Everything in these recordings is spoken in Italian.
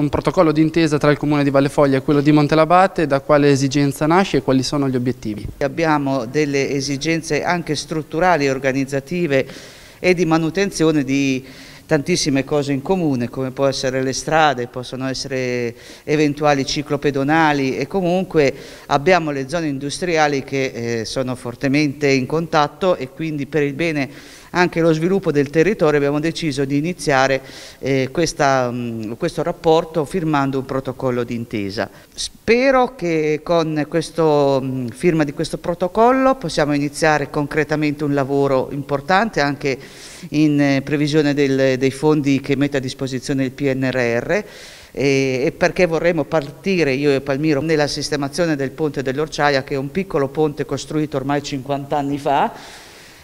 Un protocollo d'intesa tra il Comune di Vallefoglia e quello di Montelabate, da quale esigenza nasce e quali sono gli obiettivi? Abbiamo delle esigenze anche strutturali, organizzative e di manutenzione di tantissime cose in comune, come può essere le strade, possono essere eventuali ciclopedonali e comunque abbiamo le zone industriali che eh, sono fortemente in contatto e quindi per il bene anche lo sviluppo del territorio abbiamo deciso di iniziare eh, questa, mh, questo rapporto firmando un protocollo d'intesa. Spero che con questo mh, firma di questo protocollo possiamo iniziare concretamente un lavoro importante anche in eh, previsione del, dei fondi che mette a disposizione il PNRR e perché vorremmo partire io e Palmiro nella sistemazione del ponte dell'Orciaia che è un piccolo ponte costruito ormai 50 anni fa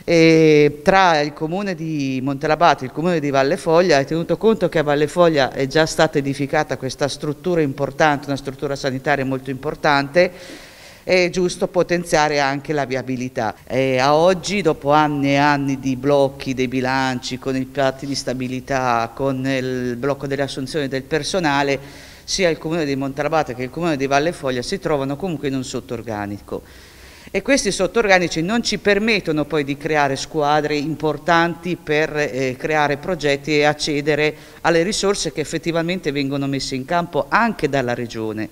e tra il comune di Montelabate e il comune di Valle Foglia tenuto conto che a Valle Foglia è già stata edificata questa struttura importante, una struttura sanitaria molto importante è giusto potenziare anche la viabilità. E a oggi, dopo anni e anni di blocchi dei bilanci, con i patti di stabilità, con il blocco delle assunzioni del personale, sia il comune di Montalabate che il comune di Valle Foglia si trovano comunque in un sottorganico e questi sottorganici non ci permettono poi di creare squadre importanti per eh, creare progetti e accedere alle risorse che effettivamente vengono messe in campo anche dalla Regione.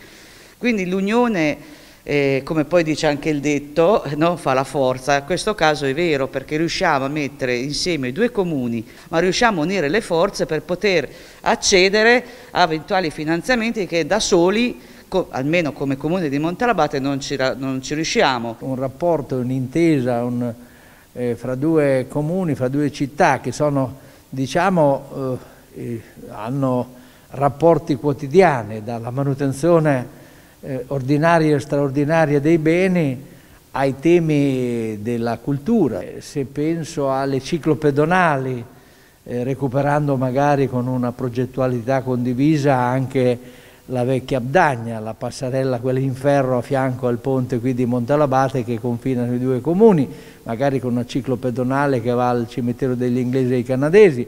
Quindi l'unione eh, come poi dice anche il detto, no? fa la forza. In questo caso è vero perché riusciamo a mettere insieme due comuni, ma riusciamo a unire le forze per poter accedere a eventuali finanziamenti che da soli almeno come comune di Montalabate non ci, non ci riusciamo. Un rapporto, un'intesa un, eh, fra due comuni, fra due città che sono, diciamo, eh, eh hanno rapporti quotidiani dalla manutenzione eh, ordinaria e straordinaria dei beni ai temi della cultura. Se penso alle ciclopedonali, eh, recuperando magari con una progettualità condivisa anche la vecchia Abdagna, la passerella quella in ferro a fianco al ponte qui di Montalabate che confinano i due comuni, magari con una ciclopedonale che va al cimitero degli inglesi e dei canadesi,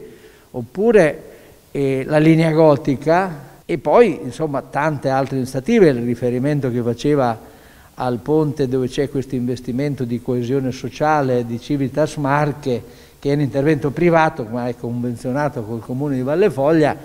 oppure eh, la linea gotica e poi insomma tante altre iniziative, il riferimento che faceva al ponte dove c'è questo investimento di coesione sociale di Civitas Marche che è un intervento privato ma è convenzionato col comune di Vallefoglia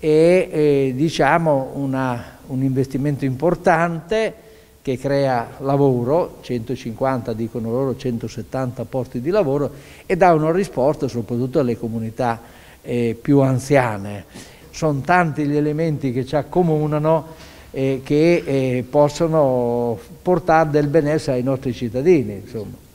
e eh, diciamo una, un investimento importante che crea lavoro, 150 dicono loro, 170 posti di lavoro e dà una risposta soprattutto alle comunità eh, più anziane. Sono tanti gli elementi che ci accomunano e che eh, possono portare del benessere ai nostri cittadini. Insomma.